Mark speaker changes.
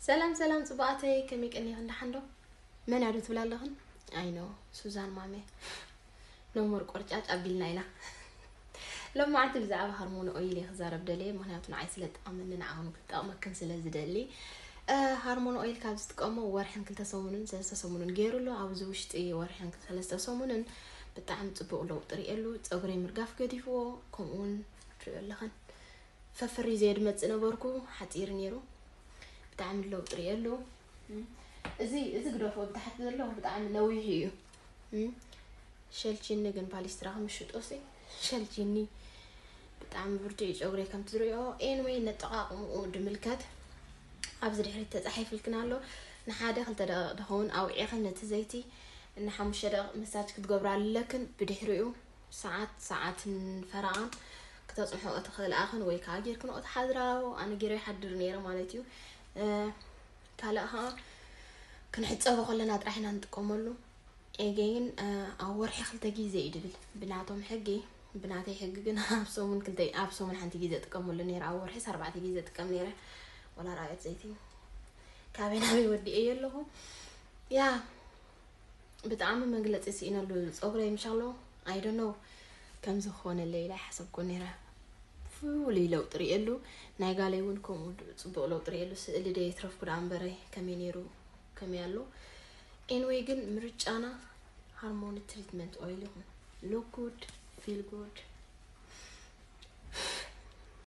Speaker 1: سلام سلام صباحتي كم يقني عند حندو من عدو تبلا لهن اي نو سوزان مامي نمر قرجاج ابيل نايلا لما عدت بزعب هرمون اويلي خزار بدلي مهناتون عايس لتقامن نعاون بتقامة كنسلة زدلي آه هرمون اويل كابز تقامة ورحن كنتا سومنن سلسة سومنن غيرو لو عوزوشت اي ورحن كنتا سلسة سومنن بتعم تبقو لو طريق اللو تقري مرقاف قديفو كمون فريو اللخن ففري زياد متسنا باركو حتير نيرو بتعمل له بتريالو ازي ازي قدوفو بتحت له بتعمل له وجهي شال جيني قنبع الاستراحة مش تقصي شال جيني بتعم برتي جوري كم تدري ان اين وين نتقا ودملكات ابز ريحه تصحي في الكنالو نحا داخل تدهون أو اخن نتزيتي ان حمش دا مساج كنت قبر على لكن بدهريو ساعات ساعات فرعان كنت اصحو اتخذ الاخن ويكاجر كنت حاضره وأنا جري حدر نيره مالتيو ካልእ ከዓ ክንሕፀቦ ከለና ጥራሕ ኢና ንጥቀመሉ ኤገይን ኣብ ወርሒ ክልተ ግዜ እዩ ድብል ብናቶም ሕጊ ብናተይ ሕጊ ግን ኣብ ሰሙን ክልተ ኣብ ሰሙን ሓንቲ ግዜ ጥቀመሉ ነይረ ኣብ ወርሒስ ኣርባዕተ ግዜ ጥቀም ነይረ ወላ ራብዒት ዘይቲ ካበይ ናበይ ወዲአ እዩ ኣለኹ ያ ብጣዕሚ መግለፂ ስኢነሉ ፀጉረ ይምሻሎ ኣይደኖ ከምዚ ክኾነለ ኢላ ይሓሰብኩ ነይረ ለውጢ ሪእየሉ ናይ ጋለይ እውን ከምኡ ፅቡቅ ለውጢ ሪእየሉ ስእሊ ደ የትረፍኩ ዳ እምበረ ከመይ ነይሩ ከመይ ኣሎ ኤንዌይ ግን ምርጫና ሃርሞኒ ትሪትመንት ኦይል ይኹን ሉክ ጉድ ፊል ጉድ